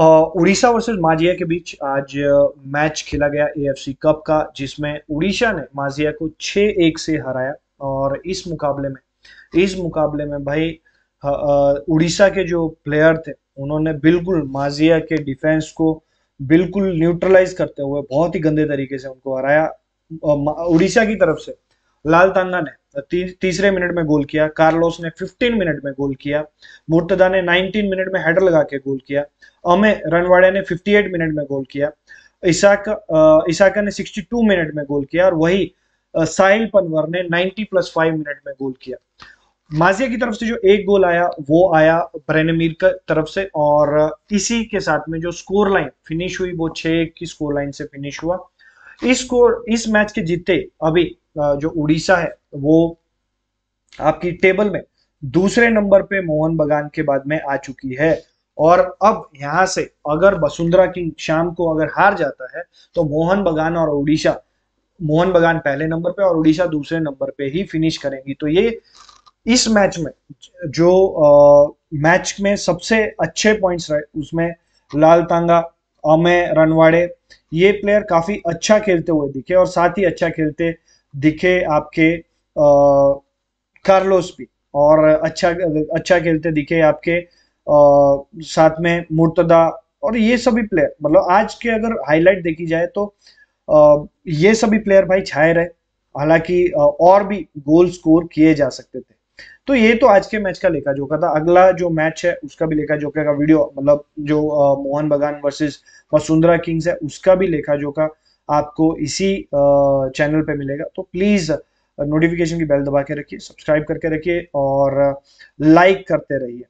Orissa versus माजिया के बीच आज match खेला गया एएफसी कप का, जिसमें उड़ीसा ने माजिया को 6-1 से हराया और इस मुकाबले में, इस मुकाबले में भाई उड़ीसा के जो प्लेयर थे, उन्होंने बिल्कुल माजिया के डिफेंस को बिल्कुल न्यूट्रलाइज करते हुए बहुत ही गंदे तरीके से उनको हराया। उड़ीसा की तरफ़ से लाल तांगा ने तीसरे मिनट में गोल किया, कार्लोस ने 15 मिनट में गोल किया मुर्तदा ने 19 मिनट में हेडर लगा के गोल किया, अमे रनवाड़े ने 58 मिनट में गोल किया, इसाका इसाका ने 62 मिनट में गोल किया और वही साहिल पनवर ने 90 प्लस 5 मिनट में गोल किया। माजिया की तरफ़ से जो एक गोल आया, वो आया ब्रेनमीर की तरफ़ से और इसी के साथ में जो स्कोर लाइन फिनिश हुई, वो छह की स्कोर लाइन से फिनिश हुआ। इस स्कोर इस मैच के जीते अभी जो उड़ीसा है वो आपकी टेबल में दूसरे नंबर पे मोहन बगान के बाद में आ चुकी है। और अब यहाँ से अगर वसुंधरा की शाम को अगर हार जाता है तो मोहन बगान और उड़ीसा मोहन बगान पहले नंबर पे और उड़ीसा दूसरे नंबर पे ही फिनिश करेंगी। तो ये इस मैच में जो आ, मैच में सबसे अच्छे पॉइंट्स रहे उसमें लाल तांगा अमय रनवाड़े ये प्लेयर काफ़ी अच्छा खेलते हुए दिखे और साथ ही अच्छा खेलते दिखे आपके कार्लोस भी और अच्छा अच्छा खेलते दिखे आपके आ, साथ में मुर्तदा और ये सभी प्लेयर मतलब आज के अगर हाईलाइट देखी जाए तो आ, ये सभी प्लेयर भाई छाए रहे। हालाँकि और भी गोल स्कोर किए जा सकते थे। तो ये तो आज के मैच का लेखा जोखा था। अगला जो मैच है, उसका भी लेखा जोखा का वीडियो मतलब जो मोहन बगान वर्सेस वसुंधरा किंग्स है, उसका भी लेखा जोखा आपको इसी चैनल पे मिलेगा। तो प्लीज़ नोटिफिकेशन की बेल दबा के रखिए सब्सक्राइब करके रखिए और लाइक करते रहिए।